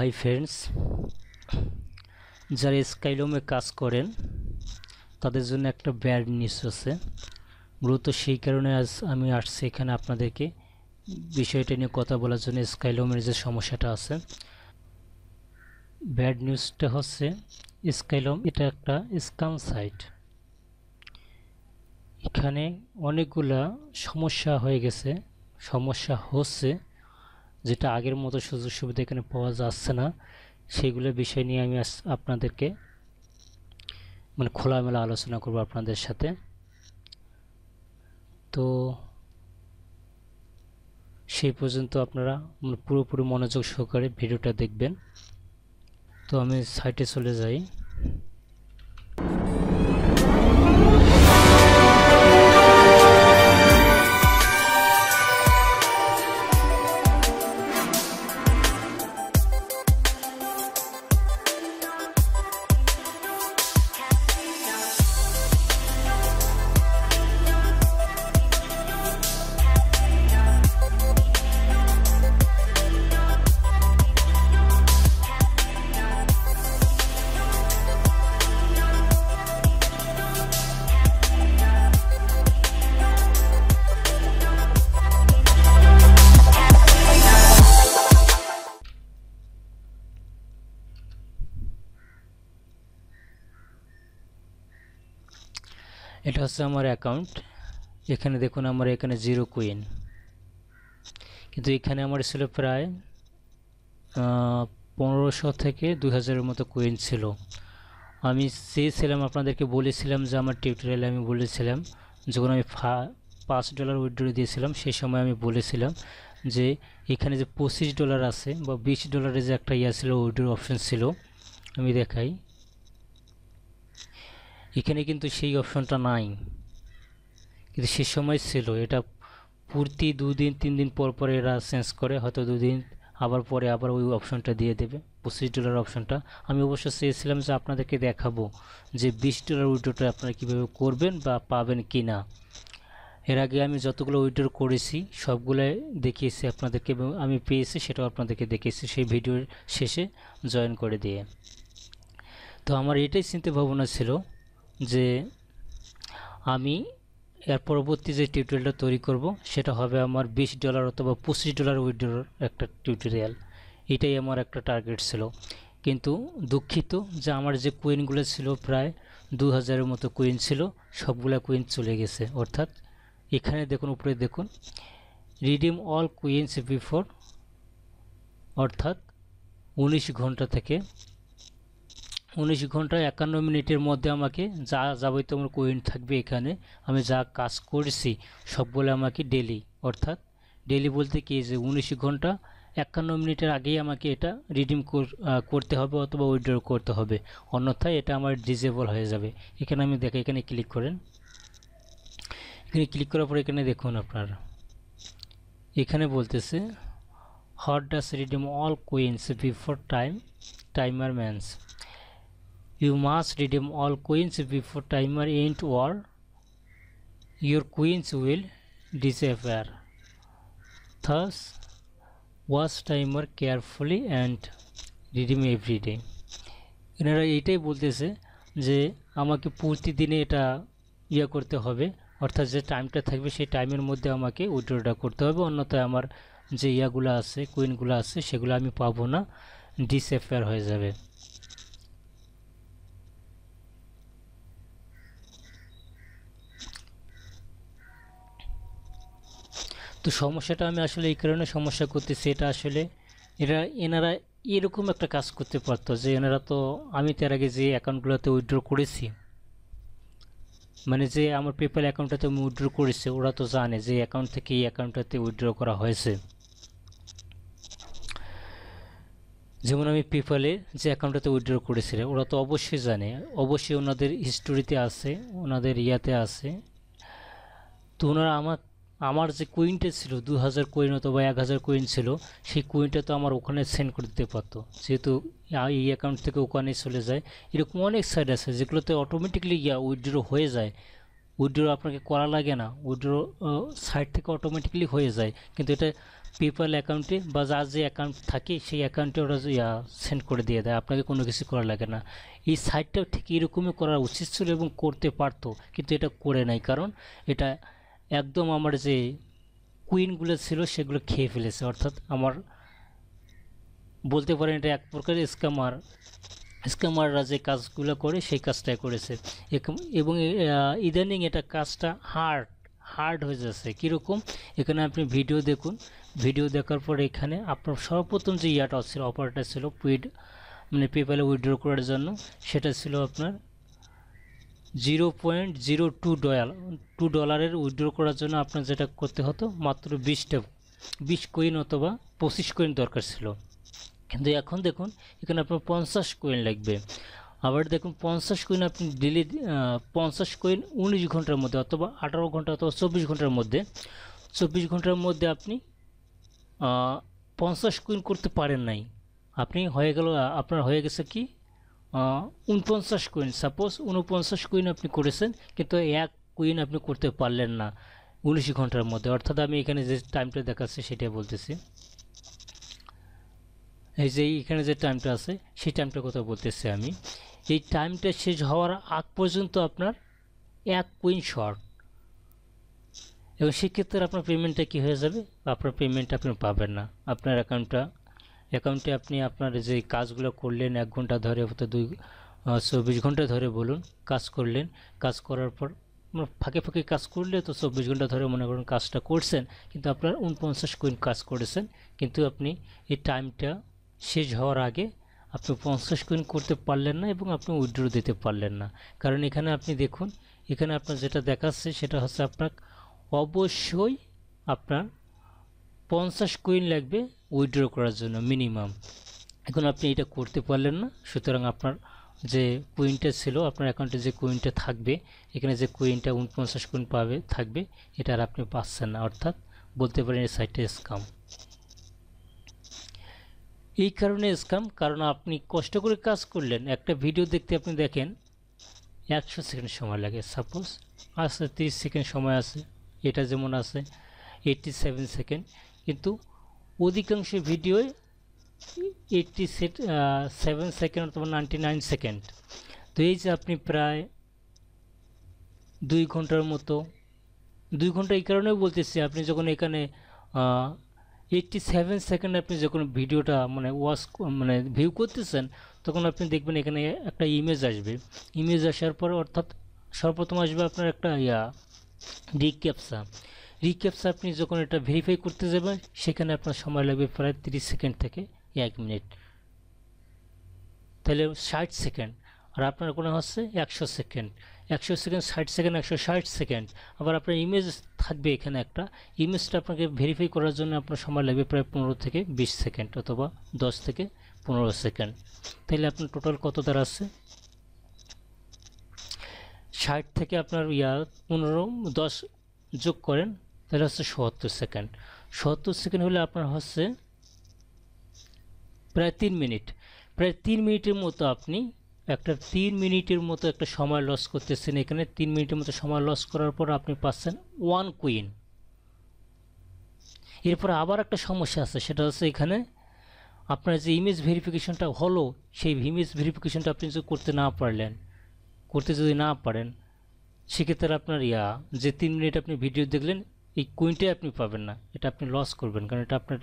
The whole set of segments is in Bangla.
হাই ফ্রেন্ডস যারা স্কাইলোমে কাজ করেন, তাদের জন্য একটা ব্যাড নিউজ আছে। মূলত সেই কারণে আজ আমি আসছি এখানে আপনাদেরকে বিষয়টা নিয়ে কথা বলার জন্য স্কাইলোমের যে সমস্যাটা আছে। ব্যাড নিউজটা হচ্ছে স্কাইলোম এটা একটা স্কাম সাইট এখানে অনেকগুলা সমস্যা হয়ে গেছে, সমস্যা হচ্ছে যেটা আগের মতো সুযোগ সুবিধা এখানে পাওয়া যাচ্ছে না, সেগুলো বিষয় নিয়ে আমি আপনাদেরকে মানে খোলামেলা আলোচনা করব আপনাদের সাথে। তো সেই পর্যন্ত আপনারা মানে পুরোপুরি মনোযোগ সহকারে ভিডিওটা দেখবেন। তো আমি সাইটে চলে যাই। এটা হচ্ছে আমার অ্যাকাউন্ট এখানে দেখুন আমার এখানে জিরো কুইন কিন্তু এখানে আমার ছিল প্রায় পনেরোশো থেকে দুই হাজারের মতো কুইন ছিল। আমি চেয়েছিলাম আপনাদেরকে বলেছিলাম যে আমার টিউটোরিয়ালে আমি বলেছিলাম, যখন আমি পাঁচ ডলার উইড্রো দিয়েছিলাম সেই সময় আমি বলেছিলাম যে এখানে যে পঁচিশ ডলার আছে বা বিশ ডলারের যে একটা ইয়া ছিল উইড্রোর অপশন ছিল, আমি দেখাই। এখানে কিন্তু সেই অপশনটা নাই। কিন্তু সে সময় ছিল, এটা প্রতি দুদিন তিন দিন পর পর এরা চেঞ্জ করে, হয়তো দুদিন আবার পরে আবার ওই অপশনটা দিয়ে দেবে, পঁচিশ ডলার অপশনটা আমি অবশ্য চেয়েছিলাম যে আপনাদেরকে দেখাবো যে বিশ ডলার উইড্রোটা আপনারা কীভাবে করবেন বা পাবেন কি না এর আগে আমি যতগুলো উইড্রো করেছি, সবগুলো দেখিয়েছি আপনাদেরকে আমি পেয়েছি, সেটাও আপনাদেরকে দেখিয়েছি সেই ভিডিওর শেষে জয়েন করে দিয়ে। তো আমার এটাই চিন্তা ভাবনা ছিল যে আমি এর পরবর্তী যে টিউটোরিয়ালটা তৈরি করব, সেটা হবে আমার বিশ ডলার অথবা পঁচিশ ডলার উইড্রোর একটা টিউটোরিয়াল এটাই আমার একটা টার্গেট ছিল। কিন্তু দুঃখিত যে আমার যে কুইনগুলো ছিল প্রায় দু হাজারের মতো কুইন ছিল, সবগুলো কুইন চলে গেছে। অর্থাৎ এখানে দেখুন, উপরে দেখুন রিডিম অল কুইন্স বিফোর অর্থাৎ উনিশ ঘণ্টা থেকে উনিশ ঘণ্টা একান্ন মিনিটের মধ্যে আমাকে যা যাবতীয় আমার কোয়েন থাকবে এখানে, আমি যা কাজ করছি সবগুলো আমাকে ডেলি অর্থাৎ ডেলি বলতে কি যে উনিশ ঘণ্টা একান্ন মিনিটের আগেই আমাকে এটা রিডিম করতে হবে অথবা উইড্রো করতে হবে। অন্যথায় এটা আমার ডিজেবল হয়ে যাবে। এখানে আমি দেখে, এখানে ক্লিক করেন। এখানে ক্লিক করার পর এখানে দেখুন আপনারা। এখানে বলতেছে hot does redeem all coins before time timer man's You must redeem all coins before timer end or your coins will disappear. Thus, watch timer carefully and redeem every day. এনারা এইটাই বলতেছে যে আমাকে প্রতিদিনে এটা ইয়ে করতে হবে অর্থাৎ যে টাইমটা থাকবে সেই টাইমের মধ্যে আমাকে উইড্রোটা করতে হবে অন্যথায় আমার যে ইয়াগুলো আছে কুইনগুলো আছে সেগুলো আমি পাবো না ডিসঅ্যাপিয়ার হয়ে যাবে তো সমস্যাটা আমি আসলে এই কারণে সমস্যা করতেছি, এটা আসলে এরা, এনারা এরকম একটা কাজ করতে পারতো যে এনারা তো, আমি তার আগে যে অ্যাকাউন্টগুলোতে উইথড্র করেছি মানে যে আমার পেপাল অ্যাকাউন্টটাতে আমি উইথড্র করেছি, ওরা তো জানে যে অ্যাকাউন্ট থেকে এই অ্যাকাউন্টটাতে উইথড্র করা হয়েছে। যেমন আমি পেপ্যালে যে অ্যাকাউন্টটাতে উইথড্র করেছিলাম ওরা তো অবশ্যই জানে, অবশ্যই ওনাদের হিস্টোরিতে আছে, ওনাদের ইয়াতে আছে। তো ওনারা আমার আমার যে কুইনটা ছিল দু হাজার কুইন অথবা এক হাজার কুইন ছিল, সেই কুইনটা তো আমার ওখানে সেন্ড করে দিতে পারতো। যেহেতু এই অ্যাকাউন্ট থেকে ওখানে চলে যায়। এরকম অনেক সাইট আছে যেগুলোতে অটোমেটিকলি গিয়া উইড্রো হয়ে যায়। উইড্রো আপনাকে করা লাগে না। উইড্রো সাইট থেকে অটোমেটিকলি হয়ে যায়। কিন্তু এটা পেপ্যাল অ্যাকাউন্টে বা যার যে অ্যাকাউন্ট থাকে, সেই অ্যাকাউন্টে ওরা সেন্ড করে দিয়ে দেয়। আপনাকে কোনো কিছু করা লাগে না। এই সাইটটাও ঠিক এরকমই করা উচিত ছিল এবং করতে পারতো। কিন্তু এটা করে নাই। কারণ এটা একদম আমার যে কুইনগুলো ছিল সেগুলো খেয়ে ফেলেছে, অর্থাৎ আমার বলতে পারেন এটা এক প্রকার স্ক্যামার স্ক্যামাররা যে কাজগুলো করে সেই কাজটাই করেছে। এবং ইদানিং এটা কাজটা হার্ড হার্ড হয়ে যাচ্ছে। কীরকম? এখানে আপনি ভিডিও দেখুন। ভিডিও দেখার পর এখানে আপনার সর্বপ্রথম যে ইয়াটা ছিল অপারেটর ছিল উইড মানে পেপ্যালে উইথড্র করার জন্য, সেটা ছিল আপনার zero point zero two dollar, two ডলারের উইথড্র করার জন্য আপনার যেটা করতে হতো, মাত্র বিশটা বিশ কয়েন অথবা পঁচিশ কয়েন দরকার ছিল। কিন্তু এখন দেখুন, এখানে আপনার পঞ্চাশ কয়েন লাগবে। আবার দেখুন, পঞ্চাশ কয়েন আপনি ডেলি পঞ্চাশ কয়েন উনিশ ঘণ্টার মধ্যে অথবা আঠারো ঘণ্টা অথবা চব্বিশ ঘণ্টার মধ্যে, চব্বিশ ঘণ্টার মধ্যে আপনি পঞ্চাশ কয়েন করতে পারেন নাই। আপনি হয়ে গেল, আপনার হয়ে গেছে কি? উনপঞ্চাশ কুইন সাপোজ উনপঞ্চাশ কুইন আপনি করেছেন, কিন্তু এক কুইন আপনি করতে পারলেন না উনিশ ঘণ্টার মধ্যে। অর্থাৎ আমি এখানে যে টাইমটা দেখাচ্ছি, সেটাই বলতেছি। এই যে এখানে যে টাইমটা আছে, সেই টাইমটার কথা বলতেছি আমি। এই টাইমটা শেষ হওয়ার আগ পর্যন্ত আপনার এক কুইন শর্ট এবং সেক্ষেত্রে আপনার পেমেন্টটা কী হয়ে যাবে? আপনার পেমেন্ট আপনি পাবেন না। আপনার অ্যাকাউন্টটা অ্যাকাউন্টে আপনি আপনার যে কাজগুলো করলেন, এক ঘণ্টা ধরে হয়তো দুই চব্বিশ ঘণ্টা ধরে বলুন, কাজ করলেন। কাজ করার পর আপনার ফাঁকে ফাঁকে কাজ করলে তো চব্বিশ ঘণ্টা ধরে মনে করুন কাজটা করছেন, কিন্তু আপনার উনপঞ্চাশ কুইন কাজ করেছেন। কিন্তু আপনি এই টাইমটা শেষ হওয়ার আগে আপনি পঞ্চাশ কুইন করতে পারলেন না এবং আপনি উইড্রো দিতে পারলেন না। কারণ এখানে আপনি দেখুন, এখানে আপনার যেটা দেখাচ্ছে সেটা হচ্ছে আপনার অবশ্যই আপনার পঞ্চাশ কুইন লাগবে উইথড্র করার জন্য মিনিমাম এখন আপনি এটা করতে পারলেন না। সুতরাং আপনার যে কুইনটা ছিল, আপনার অ্যাকাউন্টে যে কুইনটা থাকবে, এখানে যে কুইনটা উনপঞ্চাশ কুইন পাবে, থাকবে, এটা আর আপনি পাচ্ছেন না। অর্থাৎ বলতে পারেন এই সাইটটা স্কাম এই কারণে স্কাম কারণ আপনি কষ্ট করে কাজ করলেন। একটা ভিডিও দেখতে আপনি দেখেন, একশো সেকেন্ড সময় লাগে। সাপোজ আছে তিরিশ সেকেন্ড সময় আছে, এটা যেমন আছে এইটটি সেভেন সেকেন্ড কিন্তু অধিকাংশ ভিডিওয় এইটটি সেভেন সেকেন্ড অথবা নাইনটি নাইন সেকেন্ড তো এই যে আপনি প্রায় দুই ঘণ্টার মতো, দুই ঘণ্টা এই কারণেও বলতেছি, আপনি যখন এখানে এইটটি সেভেন সেকেন্ড আপনি যখন ভিডিওটা মানে ওয়াশ মানে ভিউ করতেছেন, তখন আপনি দেখবেন এখানে একটা ইমেজ আসবে। ইমেজ আসার পর অর্থাৎ সর্বপ্রথম আসবে আপনার একটা ইয়া রিক্যাপসা রিক্যাপসা আপনি যখন এটা ভেরিফাই করতে যাবেন, সেখানে আপনার সময় লাগবে প্রায় তিরিশ সেকেন্ড থেকে এক মিনিট। তাহলে ষাট সেকেন্ড। আর আপনার কোনো হচ্ছে একশো সেকেন্ড। একশো সেকেন্ড, ষাট সেকেন্ড, একশো ষাট সেকেন্ড। আবার আপনার ইমেজ থাকবে এখানে একটা। ইমেজটা আপনাকে ভেরিফাই করার জন্য আপনার সময় লাগবে প্রায় পনেরো থেকে বিশ সেকেন্ড অথবা দশ থেকে পনেরো সেকেন্ড। তাহলে আপনার টোটাল কত দাঁড়াচ্ছে ষাট থেকে আপনার ইয়া পনেরো, দশ যোগ করেন তাহলে হচ্ছে সত্তর সেকেন্ড। সত্তর সেকেন্ড হলে আপনার হচ্ছে প্রায় তিন মিনিট। প্রায় তিন মিনিটের মতো আপনি একটা তিন মিনিটের মতো একটা সময় লস করতেছেন এখানে। তিন মিনিটের মতো সময় লস করার পর আপনি পাচ্ছেন ওয়ান কুইন এরপর আবার একটা সমস্যা আছে, সেটা হচ্ছে এখানে আপনার যে ইমেজ ভেরিফিকেশনটা হলো, সেই ইমেজ ভেরিফিকেশনটা আপনি যদি করতে না পারলেন, করতে যদি না পারেন, সেক্ষেত্রে আপনার ইয়া, যে তিন মিনিট আপনি ভিডিও দেখলেন এই কুইনটাই আপনি পাবেন না। এটা আপনি লস করবেন, কারণ এটা আপনার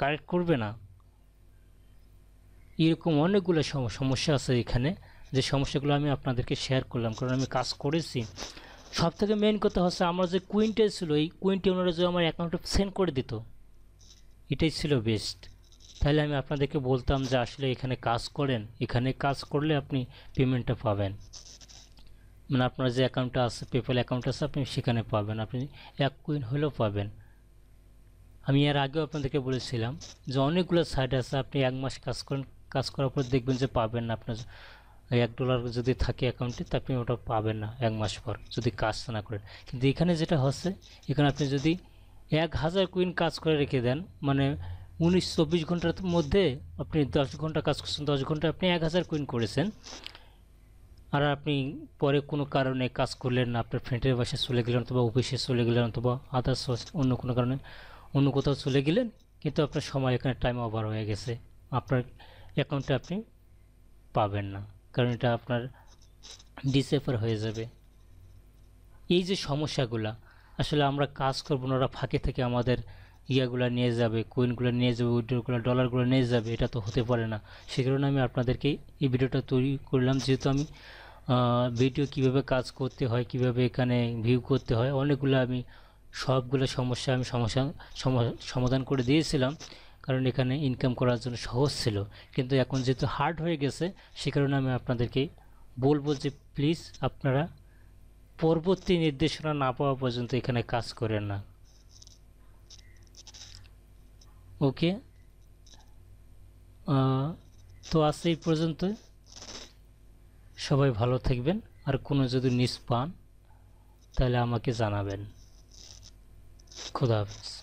কারেক্ট করবে না। এরকম অনেকগুলো সমস্যা আছে এখানে। যে সমস্যাগুলো আমি আপনাদেরকে শেয়ার করলাম, কারণ আমি কাজ করেছি। সব থেকে মেন কথা হচ্ছে, আমার যে কুইনটা ছিল, এই কুইনটি ওনারা যে আমার অ্যাকাউন্টে সেন্ড করে দিত, এটাই ছিল বেস্ট তাহলে আমি আপনাদেরকে বলতাম যে আসলে এখানে কাজ করেন। এখানে কাজ করলে আপনি পেমেন্টটা পাবেন। মানে আপনার যে অ্যাকাউন্টটা আছে পেপ্যাল অ্যাকাউন্ট আছে, আপনি সেখানে পাবেন। আপনি এক কুইন হলেও পাবেন। আমি এর আগেও আপনাদেরকে বলেছিলাম যে অনেকগুলো সাইট আছে, আপনি এক মাস কাজ করেন, কাজ করার পর দেখবেন যে পাবেন না আপনার। এক ডলার যদি থাকে অ্যাকাউন্টে তা আপনি ওটা পাবেন না এক মাস পর, যদি কাজ না করেন। কিন্তু এখানে যেটা হচ্ছে, এখানে আপনি যদি এক হাজার কুইন কাজ করে রেখে দেন মানে উনিশ চব্বিশ ঘণ্টার মধ্যে আপনি দশ ঘণ্টা কাজ করছেন, দশ ঘণ্টা আপনি এক হাজার কুইন করেছেন আর আপনি পরে কোনো কারণে কাজ করলেন না, আপনার ফ্রেন্ডের বাসায় চলে গেলেন অথবা অফিসে চলে গেলেন অথবা আদার্স অন্য কোনো কারণে অন্য কোথাও চলে গেলেন, কিন্তু আপনার সময় এখানে টাইম ওভার হয়ে গেছে। আপনার অ্যাকাউন্টে আপনি পাবেন না, কারণ এটা আপনার ডিসেফার হয়ে যাবে। এই যে সমস্যাগুলা, আসলে আমরা কাজ করব না, ওরা ফাঁকে থেকে আমাদের ইয়াগুলো নিয়ে যাবে, কয়েনগুলো নিয়ে যাবে, উইড্রোগুলো, ডলারগুলো নিয়ে যাবে, এটা তো হতে পারে না। সে কারণে আমি আপনাদেরকে এই ভিডিওটা তৈরি করলাম। যেহেতু আমি ভিডিও কীভাবে কাজ করতে হয়, কীভাবে এখানে ভিউ করতে হয়, অনেকগুলো আমি, সবগুলো সমস্যা আমি সমস্যা, সমা- সমাধান করে দিয়েছিলাম। কারণ এখানে ইনকাম করার জন্য সহজ ছিল। কিন্তু এখন যেহেতু হার্ড হয়ে গেছে, সে কারণে আমি আপনাদেরকে বলব যে প্লিজ আপনারা পরবর্তী নির্দেশনা না পাওয়া পর্যন্ত এখানে কাজ করেন না। ওকে। তো আজ এই পর্যন্ত সবাই ভালো থাকবেন। আর কোনো যদি নিস পান, তাহলে আমাকে জানাবেন। খুদা হাফেজ।